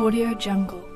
Audio Jungle.